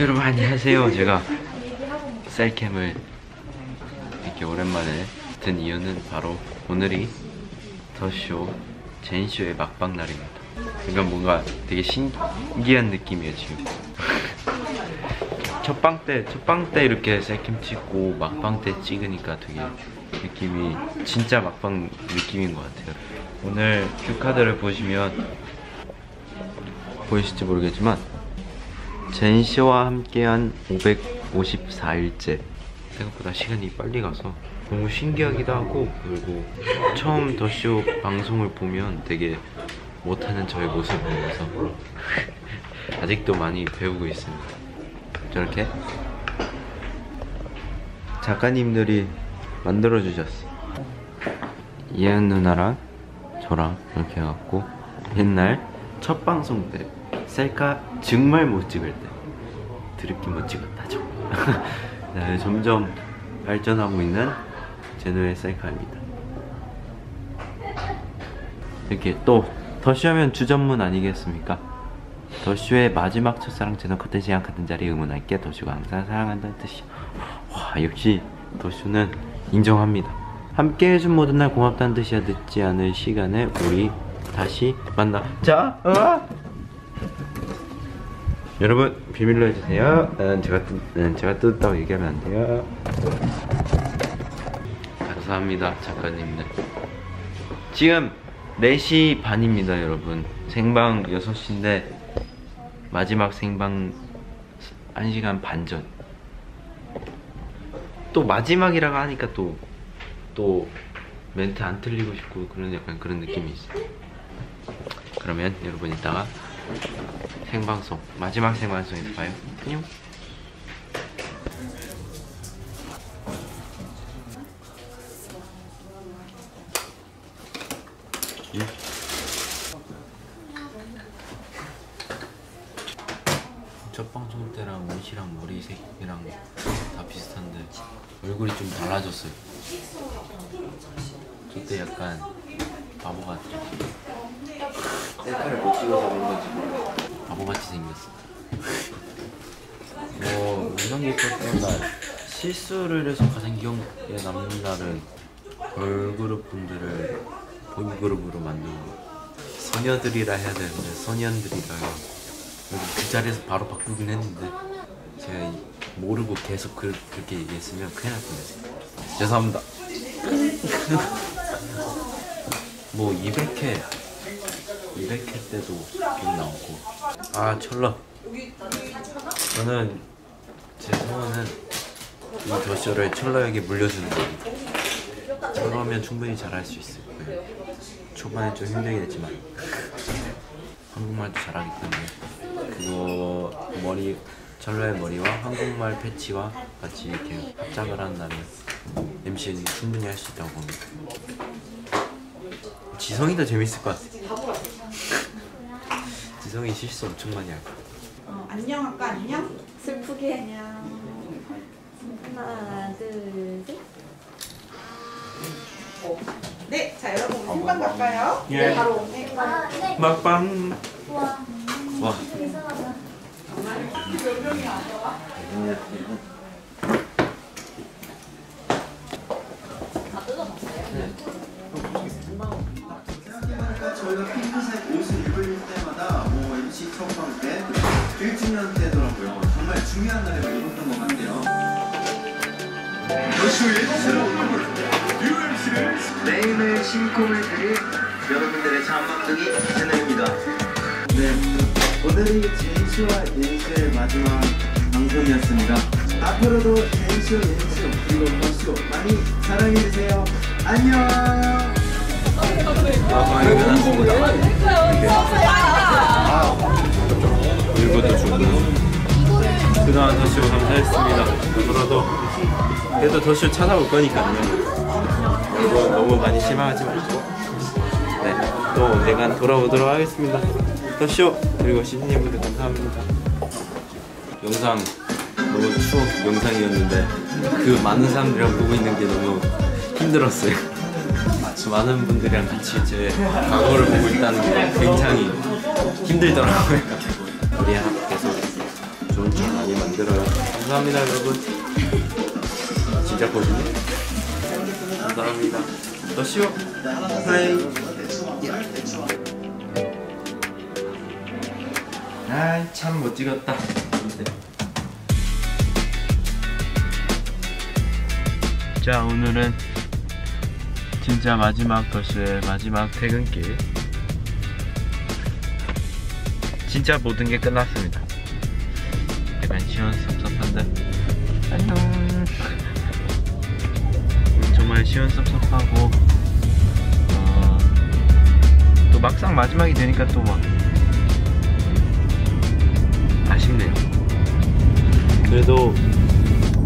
여러분 안녕하세요. 제가 셀캠을 이렇게 오랜만에 든 이유는 바로 오늘이 더쇼 젠쇼의 막방 날입니다. 그러니까 뭔가 되게 신기한 느낌이에요 지금. 첫방 때, 첫방 때 이렇게 셀캠 찍고 막방 때 찍으니까 되게 느낌이 진짜 막방 느낌인 것 같아요. 오늘 cue card를 보시면 보이실지 모르겠지만 젠시와 함께한 554일째. 생각보다 시간이 빨리 가서 너무 신기하기도 하고 그리고 처음 더쇼 방송을 보면 되게 못하는 저의 모습을 보면서 아직도 많이 배우고 있습니다. 저렇게 작가님들이 만들어 주셨어. 이한 누나랑 저랑 이렇게 해갖고 옛날 첫 방송 때 셀카 정말 못 찍을 때 드럽게 못 찍었다죠. 네, 점점 발전하고 있는 제노의 셀카입니다. 이렇게 또 더쇼하면 주전문 아니겠습니까? 더쇼의 마지막 첫사랑 제노 그때 제약하던 자리 응원할게. 더쇼가 항상 사랑한다는 뜻이야 와 역시 더쇼는 인정합니다. 함께 해준 모든 날 고맙다는 뜻이야. 늦지 않을 시간에 우리 다시 만나. 자 어? 여러분 비밀로 해주세요. 난 제가 뜯, 난 제가 뜯었다고 얘기하면 안 돼요. 감사합니다 작가님들. 지금 4시 반입니다 여러분. 생방 6시인데 마지막 생방 1시간 반 전. 또 마지막이라고 하니까 또또 멘트 안 틀리고 싶고 그런 약간 그런 느낌이 있어요. 그러면 여러분 이따가 생방송 마지막 생방송에서 봐요? 안녕. 예? 첫 방송 때랑 옷이랑 머리색이랑 다 비슷한데 얼굴이 좀 달라졌어요. 그때 약간 바보 같죠 셀카를 못 찍어서 그런 건지 몰라 바보같이 생겼어. 뭐 운동기 때보다 실수를 해서 가장 기억에 남는 날은 걸그룹 분들을 보이그룹으로 만든 거 소녀들이라 해야 되는데 소년들이라 그 자리에서 바로 바꾸긴 했는데 제가 모르고 계속 그, 그렇게 얘기했으면 큰일 날 뻔했어요. 죄송합니다. 뭐 200회 200회 때도 기억 나오고. 아 철러. 저는 제 소원은 이 더쇼를 철러에게 물려주는 겁니다. 철러면 충분히 잘할 수 있을 거예요. 초반에 좀 힘들긴 했지만. 한국말도 잘하기 때문에. 그거 머리 철러의 머리와 한국말 패치와 같이 이렇게 합작을 한다면 MC는 충분히 할 수 있다고 봅니다 지성이도 재밌을 것 같아. 지성이 실수 엄청 많이 할 거야. 어, 안녕 아까 안녕? 슬프게. 안녕. 하나 둘 셋. 네, 자 여러분 생방 갈까요? 예. 바로 네. 막방. 와. 와. 이상하다. 저희 1주년 때더라고요. 정말 중요한 날에 입었던 것 같아요. 더쇼의 새로운 UMC를 매일매일 신곡을 드릴 여러분들의 자만둥이 채널입니다. 네, 오늘이 제이쇼와 예이쇼의 마지막 방송이었습니다. 앞으로도 제이쇼, 예이쇼, 그리고 더쇼 많이 사랑해주세요. 안녕! 막방이 끝났습니다 일부도 주고 그동안 더쇼 감사했습니다. 앞으로도 그래도 더쇼 찾아올 거니까요. 여러분 너무 많이 실망하지 말고. 네 또 언젠간 돌아오도록 하겠습니다. 더쇼 그리고 시즈니분들 감사합니다. 영상 너무 추억 영상이었는데 그 많은 사람들이랑 보고 있는 게 너무 힘들었어요. 많은 분들이랑 같이 제 과거를 보고 있다는 게 굉장히 힘들더라고요. 우리 계속 들어요. 감사합니다 여러분. 진짜 거짓말? 감사합니다. 더 쉬워. 하이. 아참 못 찍었다. 자 오늘은 진짜 마지막 버스의 마지막 퇴근길. 진짜 모든 게 끝났습니다. 약간 시원 섭섭한데 안녕. 음, 정말 시원 섭섭하고 어, 또 막상 마지막이 되니까 또 막 아쉽네요. 그래도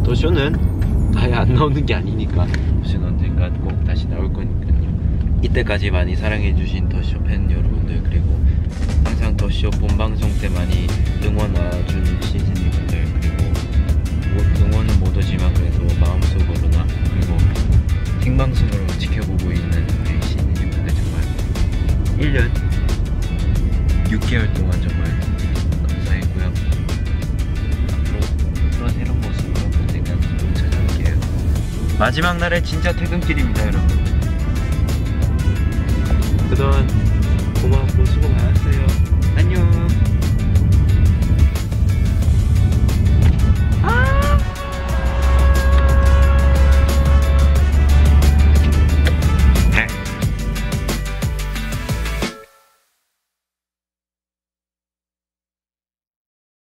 도쇼는 아예 안 나오는 게 아니니까 도쇼는 언젠가 꼭 다시 나올 거니까요. 이때까지 많이 사랑해주신 더쇼 팬 여러분들 그리고 항상 더쇼 본방송 때 많이 응원 와준 시즈니분들 그리고 뭐- 응원은 못 오지만 그래도 마음속으로나 그리고 생방송으로 지켜보고 있는 우리 시즈니분들 정말 1년 6개월 동안 정말 감사했고요. 앞으로 또 새로운 모습으로 언젠가 또 찾아올게요. 마지막 날의 진짜 퇴근길입니다 여러분. 그동안 고맙고 수고 많았어요.